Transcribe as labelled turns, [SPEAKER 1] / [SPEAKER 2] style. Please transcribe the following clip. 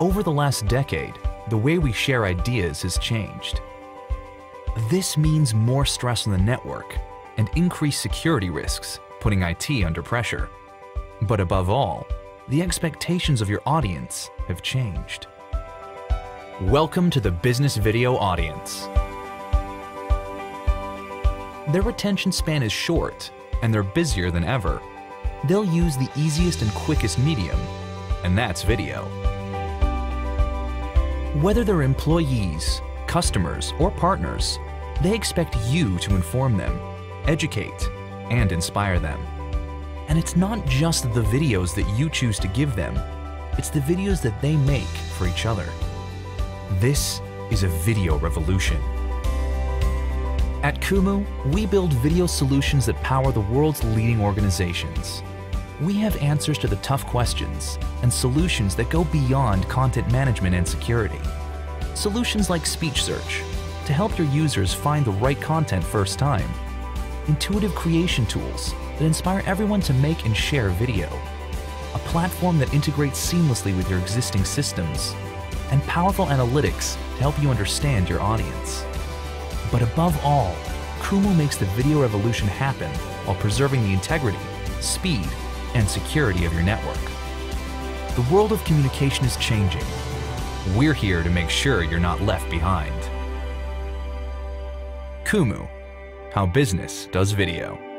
[SPEAKER 1] Over the last decade, the way we share ideas has changed. This means more stress on the network and increased security risks, putting IT under pressure. But above all, the expectations of your audience have changed. Welcome to the business video audience. Their attention span is short and they're busier than ever. They'll use the easiest and quickest medium, and that's video. Whether they're employees, customers, or partners, they expect you to inform them, educate, and inspire them. And it's not just the videos that you choose to give them, it's the videos that they make for each other. This is a video revolution. At Qumu, we build video solutions that power the world's leading organizations. We have answers to the tough questions and solutions that go beyond content management and security. Solutions like speech search to help your users find the right content first time. Intuitive creation tools that inspire everyone to make and share video. A platform that integrates seamlessly with your existing systems. And powerful analytics to help you understand your audience. But above all, Qumu makes the video revolution happen while preserving the integrity, speed, and security of your network. The world of communication is changing. We're here to make sure you're not left behind. Qumu, how business does video.